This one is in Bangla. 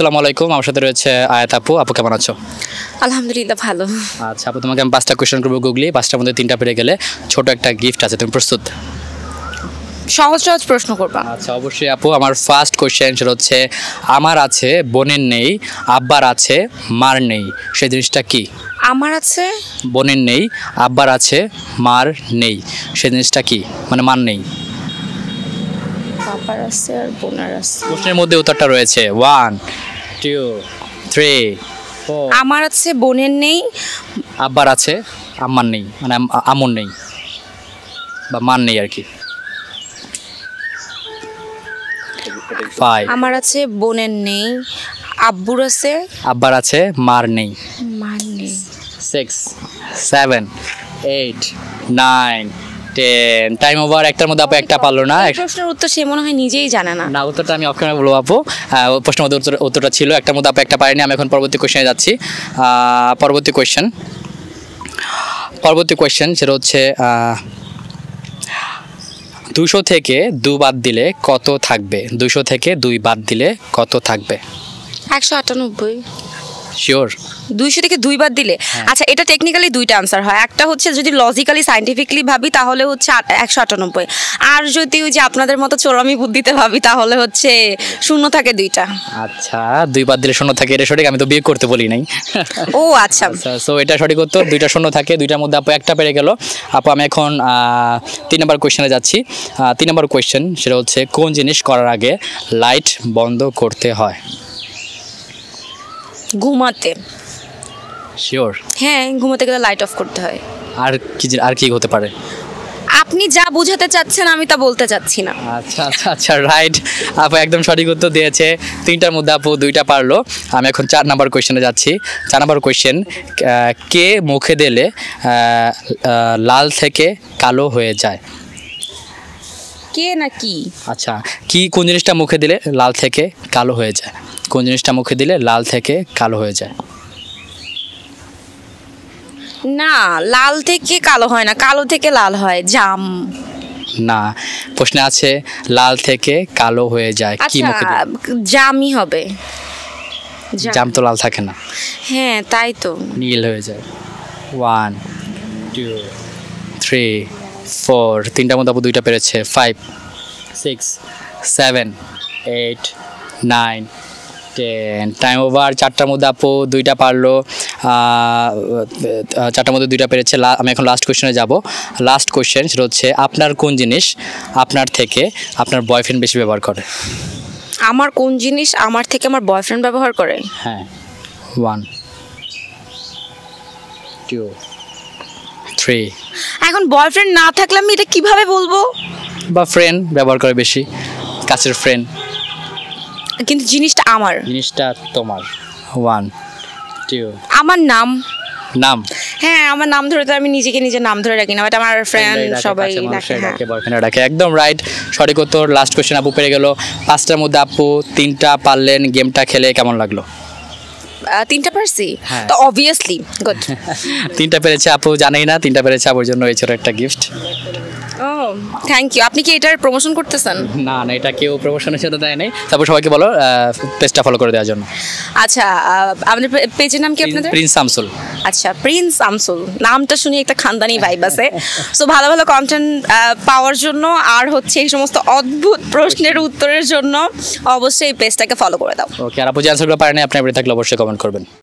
আসসালামু আলাইকুম। আমার সাথে রয়েছে আয়াত আপু। আপু কেমন আছো? আলহামদুলিল্লাহ ভালো। আচ্ছা আপু তোমাকে আমি পাঁচটা কোয়েশ্চেন করব গুগলি পাঁচটার মধ্যে তিনটা পেরে গেলে ছোট একটা গিফট আছে তুমি প্রস্তুত? সহজ সহজ প্রশ্ন করবা। আচ্ছা অবশ্যই আপু আমার ফার্স্ট কোয়েশ্চেন সেটা হচ্ছে আমার আছে বোনের নেই আব্বার আছে মার নেই সেই জিনিসটা কি? আমার আছে? বোনের নেই আব্বার আছে মার নেই সেই জিনিসটা কি? মানে মার নেই। বাবার আছে আর বোনার আছে। প্রশ্নের মধ্যে উত্তরটা রয়েছে। ওয়ান ফোর আমার আছে বোনের নেই। আব্বার আছে আম্মার নেই মানে আম- আমর নেই। বা মান নেই আর কি। আমার আছে বোনের নেই। আব্বুর আছে। আব্বার আছে মার নেই। মার নেই। Six seven eight nine time over একটার মধ্যে আপু একটা পারল না। প্রশ্নের উত্তর সে মনে হয় নিজেই জানে না। না উত্তরটা আমি অপশনে বলব আপু। প্রশ্নের মধ্যে উত্তর উত্তরটা ছিল একটার মধ্যে আপু একটা পারিনি আমি এখন পরবর্তী কোয়েশ্চেনে যাচ্ছি। পরবর্তী কোয়েশ্চেন পরবর্তী কোয়েশ্চেন সেটা হচ্ছে দুশো থেকে দু বাদ দিলে কত থাকবে? দুশো থেকে দুই বাদ দিলে কত থাকবে? একশো আটানব্বই। শিওর দুইশো থেকে দুইবার দিলে। আচ্ছা এটা টেকনিক্যালি দুইটা আনসার হয়। একটা হচ্ছে যদি লজিক্যালি সাইন্টিফিকলি ভাবি তাহলে হচ্ছে একশো আটানব্বই। আর যদি ওই যে আপনাদের মতো চোরামি বুদ্ধিতে ভাবি তাহলে হচ্ছে শূন্য থাকে দুইটা। আচ্ছা দুই বাদ দিলে শূন্য থাকে এটা সঠিক? আমি তো বিয়ে করতে বলি নাই। ও আচ্ছা। আচ্ছা সো এটা সঠিক উত্তর দুইটা শূন্য থাকে দুইটার মধ্যে আপু একটা পেরে গেল। আপু আমি এখন তিন নম্বর কোয়েশ্চেনে যাচ্ছি। তিন নম্বর কোয়েশ্চেন সেটা হচ্ছে কোন জিনিস করার আগে লাইট বন্ধ করতে হয়? ঘুমাতে। শিওর হ্যাঁ ঘুমাতে গেলে লাইট অফ করতে হয়। আর কি আর কি হতে পারে? আপনি যা বোঝাতে চাচ্ছেন আমি তা বলতে চাচ্ছি না। আচ্ছা আচ্ছা আচ্ছা রাইট আপু একদম সঠিক উত্তর দিয়েছে। তিনটার মধ্যে আপু দুইটা পারল। আমি এখন চার নাম্বার কোয়েশ্চেনে যাচ্ছি। চার নাম্বার কোয়েশ্চেন কে মুখে দিলে লাল থেকে কালো হয়ে যায়? কে না কি? আচ্ছা কি কোন জিনিসটা মুখে দিলে লাল থেকে কালো হয়ে যায়? কোন জিনিসটা মুখে দিলে লাল থেকে কালো হয়ে যায়? না লাল থেকে কালো হয় না কালো থেকে লাল হয় জাম। না প্রশ্নে আছে লাল থেকে কালো হয়ে যায় কি আচ্ছা মুখে জামই হবে। জাম। তো লাল থাকে না। হ্যাঁ তাই তো। নীল হয়ে যায়। ওয়ান টু থ্রি ফোর তিনটার মধ্যে আপু দুইটা পেরেছে। Five six seven eight nine time over চারটার মধ্যে আপু দুইটা পারল চারটার মধ্যে দুইটা পেরেছে আমি এখন লাস্ট কোয়েশ্চেনে যাব। লাস্ট কোয়েশ্চেন সেটা হচ্ছে আপনার কোন জিনিস আপনার থেকে আপনার বয়ফ্রেন্ড বেশি ব্যবহার করে? আমার কোন জিনিস আমার থেকে আমার বয়ফ্রেন্ড ব্যবহার করে? হ্যাঁ ওয়ান টু থ্রি এখন বয়ফ্রেন্ড না থাকলে আমি এটা কীভাবে বলব? বা ফ্রেন্ড ব্যবহার করে বেশি কাছের ফ্রেন্ড কিন্তু জিনিসটা আমার। জিনিসটা তোমার। ওয়ান টু আমার নাম। নাম। হ্যাঁ আমার নাম ধরে তো আমি নিজেকে নিজের নাম ধরে রাখি না বাট আমার ফ্রেন্ড সবাই ডাকে। বয়ফ্রেন্ড ডাকে একদম রাইট সঠিক উত্তর লাস্ট কোয়েশ্চেন আপু পেরে গেল। পাঁচটার মধ্যে আপু তিনটা পারলেন গেমটা খেলে কেমন লাগল? তিনটা পারছি? হ্যাঁ। তো অবভিয়াসলি গুড তিনটা পেরেছে আপু জানেই না তিনটা পেরেছে আপুর জন্য এই ছোট একটা গিফট থ্যাংক ইউ আপনি কি এটার প্রমোশন করতেছেন? না না এটা কেউ প্রমোশনের সাথে দেয় নাই। তারপর সবাইকে বলো পেজটা ফলো করে দেওয়ার জন্য। আচ্ছা আমাদের পেজের নাম কি আপনাদের? প্রিন্স শামসুল আচ্ছা প্রিন্স আমসুল নামটা শুনি একটা খানদানি ভাইব আছে। সো ভালো ভালো কন্টেন্ট পাওয়ার জন্য আর হচ্ছে এই সমস্ত অদ্ভুত প্রশ্নের উত্তরের জন্য অবশ্যই এই পেজটাকে ফলো করে দাও। ওকে আর আপু যে অ্যান্সারগুলো পারেনি আপনি আপনি থাকলে অবশ্যই কমেন্ট করবেন।